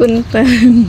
Quân Tân